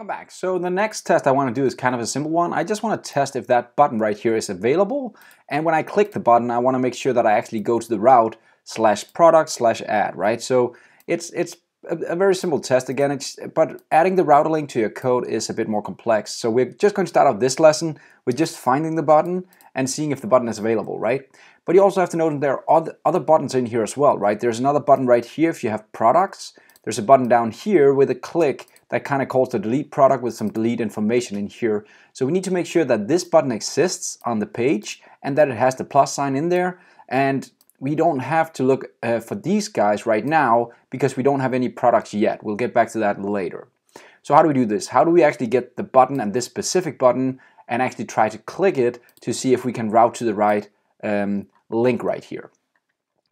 Welcome back. So the next test I want to do is kind of a simple one. I just want to test if that button right here is available. And when I click the button, I want to make sure that I actually go to the route slash product slash add, right? So it's it's a, a very simple test again, it's, but adding the router link to your code is a bit more complex. So we're just going to start off this lesson with just finding the button and seeing if the button is available, right? But you also have to know that there are other, other buttons in here as well, right? There's another button right here if you have products. There's a button down here with a click that kind of calls the delete product with some delete information in here. So we need to make sure that this button exists on the page and that it has the plus sign in there. And we don't have to look uh, for these guys right now because we don't have any products yet. We'll get back to that later. So how do we do this? How do we actually get the button and this specific button and actually try to click it to see if we can route to the right um, link right here?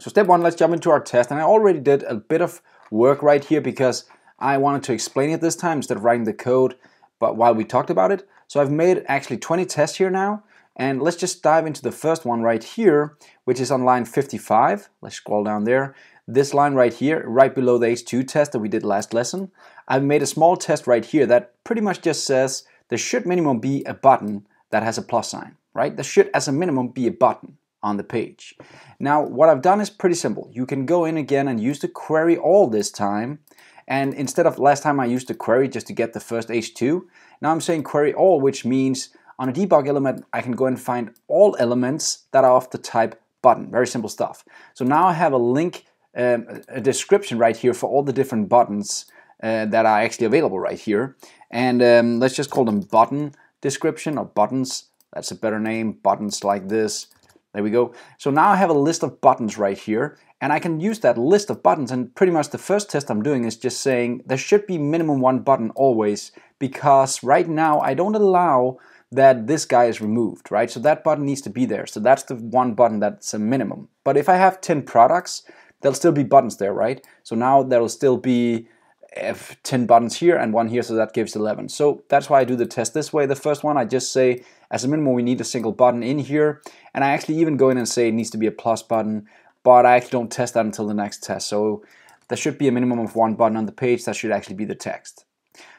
So step one, let's jump into our test. And I already did a bit of work right here because I wanted to explain it this time instead of writing the code but while we talked about it. So I've made actually 20 tests here now and let's just dive into the first one right here which is on line 55. Let's scroll down there. This line right here, right below the H2 test that we did last lesson. I've made a small test right here that pretty much just says there should minimum be a button that has a plus sign, right? There should as a minimum be a button on the page. Now what I've done is pretty simple. You can go in again and use the query all this time and instead of last time I used the query just to get the first H2, now I'm saying query all, which means on a debug element, I can go and find all elements that are of the type button. Very simple stuff. So now I have a link, um, a description right here for all the different buttons uh, that are actually available right here. And um, let's just call them button description or buttons. That's a better name, buttons like this. There we go. So now I have a list of buttons right here and I can use that list of buttons and pretty much the first test I'm doing is just saying there should be minimum one button always because right now I don't allow that this guy is removed, right? So that button needs to be there. So that's the one button that's a minimum. But if I have 10 products, there'll still be buttons there, right? So now there'll still be 10 buttons here and one here, so that gives 11. So that's why I do the test this way. The first one, I just say, as a minimum, we need a single button in here. And I actually even go in and say it needs to be a plus button but I actually don't test that until the next test. So there should be a minimum of one button on the page. That should actually be the text.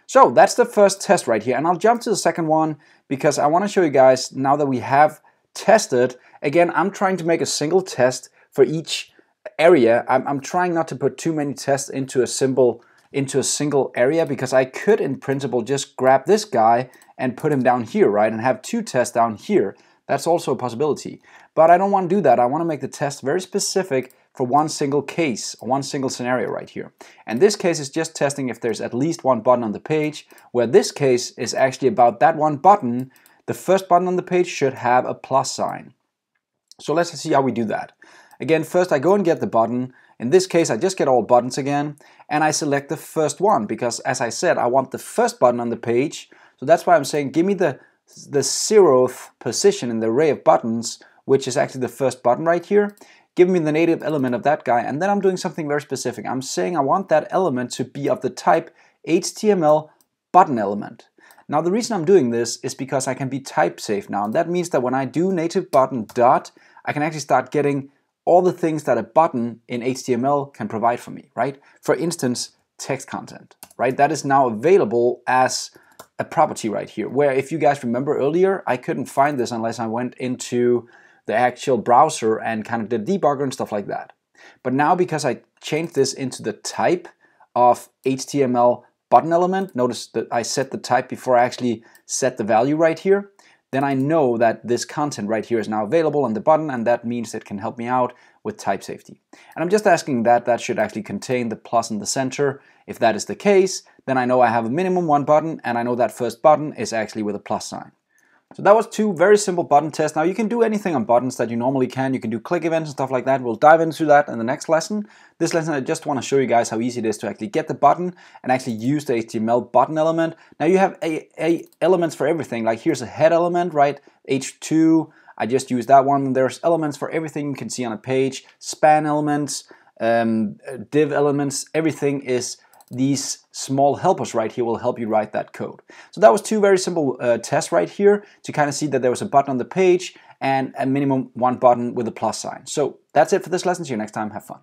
So that's the first test right here. And I'll jump to the second one because I want to show you guys now that we have tested. Again, I'm trying to make a single test for each area. I'm, I'm trying not to put too many tests into a simple into a single area because I could in principle just grab this guy and put him down here, right? And have two tests down here. That's also a possibility. But I don't want to do that. I want to make the test very specific for one single case, one single scenario right here. And this case is just testing if there's at least one button on the page, where this case is actually about that one button. The first button on the page should have a plus sign. So let's see how we do that. Again, first I go and get the button. In this case, I just get all buttons again, and I select the first one because, as I said, I want the first button on the page. So that's why I'm saying give me the the zeroth position in the array of buttons, which is actually the first button right here, give me the native element of that guy, and then I'm doing something very specific. I'm saying I want that element to be of the type HTML button element. Now the reason I'm doing this is because I can be type safe now, and that means that when I do native button dot, I can actually start getting all the things that a button in HTML can provide for me, right? For instance, text content, right? That is now available as a property right here, where if you guys remember earlier, I couldn't find this unless I went into the actual browser and kind of did debugger and stuff like that. But now because I changed this into the type of HTML button element, notice that I set the type before I actually set the value right here, then I know that this content right here is now available on the button and that means it can help me out with type safety. And I'm just asking that that should actually contain the plus in the center. If that is the case, then I know I have a minimum one button and I know that first button is actually with a plus sign. So that was two very simple button tests. Now you can do anything on buttons that you normally can. You can do click events and stuff like that. We'll dive into that in the next lesson. This lesson I just want to show you guys how easy it is to actually get the button and actually use the HTML button element. Now you have a, a elements for everything. Like here's a head element, right? H2, I just use that one. There's elements for everything you can see on a page. Span elements, um, div elements, everything is these small helpers right here will help you write that code. So that was two very simple uh, tests right here to kind of see that there was a button on the page and a minimum one button with a plus sign. So that's it for this lesson. See you next time. Have fun.